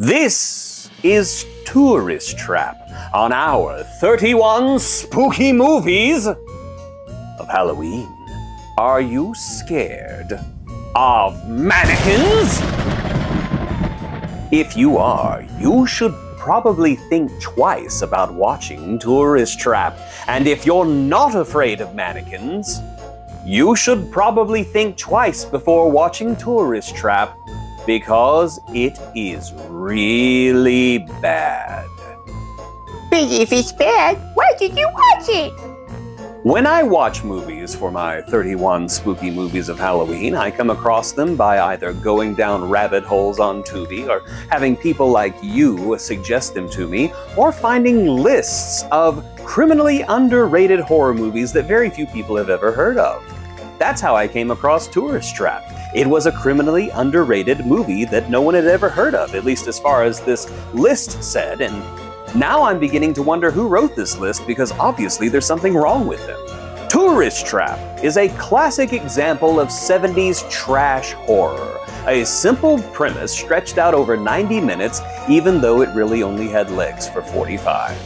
This is Tourist Trap on our 31 spooky movies of Halloween. Are you scared of mannequins? If you are, you should probably think twice about watching Tourist Trap. And if you're not afraid of mannequins, you should probably think twice before watching Tourist Trap because it is really bad. But if it's bad, why did you watch it? When I watch movies for my 31 spooky movies of Halloween, I come across them by either going down rabbit holes on Tubi or having people like you suggest them to me, or finding lists of criminally underrated horror movies that very few people have ever heard of. That's how I came across Tourist Trap. It was a criminally underrated movie that no one had ever heard of, at least as far as this list said, and now I'm beginning to wonder who wrote this list because obviously there's something wrong with them. Tourist Trap is a classic example of 70s trash horror. A simple premise stretched out over 90 minutes, even though it really only had legs for 45.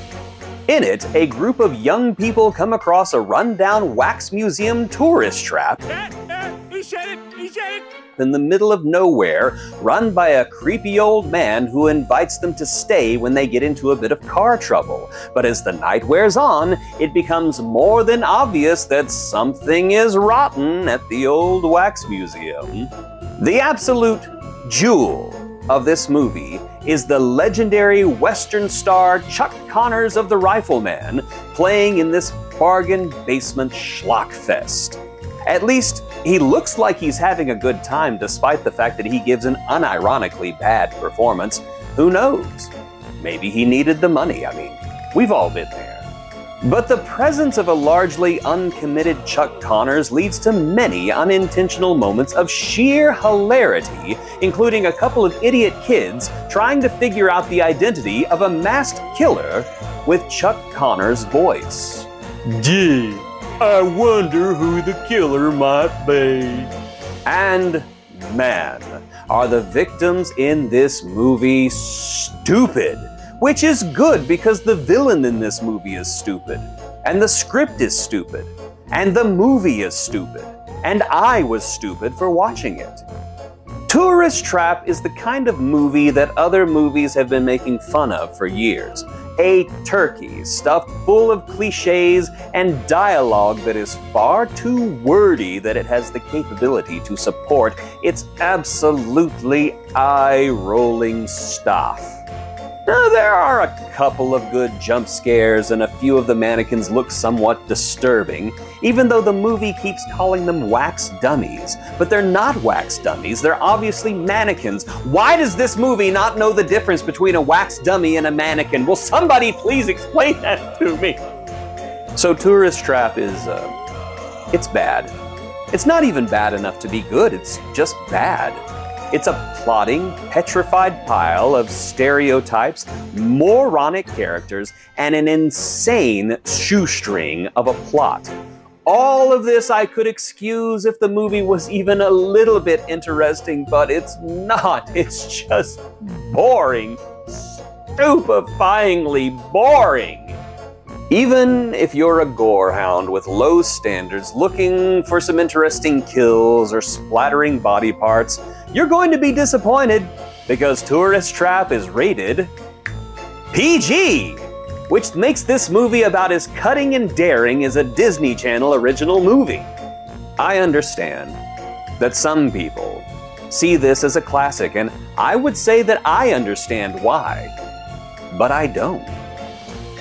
In it, a group of young people come across a rundown wax museum tourist trap eh, eh, He said it! He said it! in the middle of nowhere, run by a creepy old man who invites them to stay when they get into a bit of car trouble. But as the night wears on, it becomes more than obvious that something is rotten at the old wax museum. The absolute jewel of this movie is the legendary Western star Chuck Connors of the Rifleman playing in this bargain basement schlockfest. At least, he looks like he's having a good time despite the fact that he gives an unironically bad performance. Who knows? Maybe he needed the money. I mean, we've all been there. But the presence of a largely uncommitted Chuck Connors leads to many unintentional moments of sheer hilarity, including a couple of idiot kids trying to figure out the identity of a masked killer with Chuck Connors' voice. Gee, I wonder who the killer might be. And man, are the victims in this movie stupid. Which is good because the villain in this movie is stupid. And the script is stupid. And the movie is stupid. And I was stupid for watching it. Tourist Trap is the kind of movie that other movies have been making fun of for years. A turkey stuffed full of cliches and dialogue that is far too wordy that it has the capability to support its absolutely eye rolling stuff. Now, there are a couple of good jump scares, and a few of the mannequins look somewhat disturbing, even though the movie keeps calling them wax dummies. But they're not wax dummies, they're obviously mannequins. Why does this movie not know the difference between a wax dummy and a mannequin? Will somebody please explain that to me? So, Tourist Trap is, uh, it's bad. It's not even bad enough to be good, it's just bad. It's a plotting, petrified pile of stereotypes, moronic characters, and an insane shoestring of a plot. All of this I could excuse if the movie was even a little bit interesting, but it's not. It's just boring. Stupefyingly boring. Even if you're a gorehound with low standards looking for some interesting kills or splattering body parts, you're going to be disappointed because Tourist Trap is rated PG, which makes this movie about as cutting and daring as a Disney Channel original movie. I understand that some people see this as a classic, and I would say that I understand why, but I don't.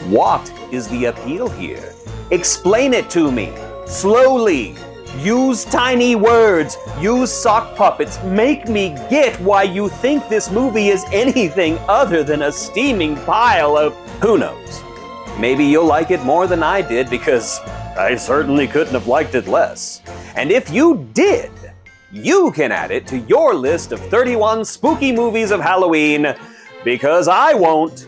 What is the appeal here? Explain it to me. Slowly. Use tiny words. Use sock puppets. Make me get why you think this movie is anything other than a steaming pile of who knows. Maybe you'll like it more than I did because I certainly couldn't have liked it less. And if you did, you can add it to your list of 31 spooky movies of Halloween because I won't.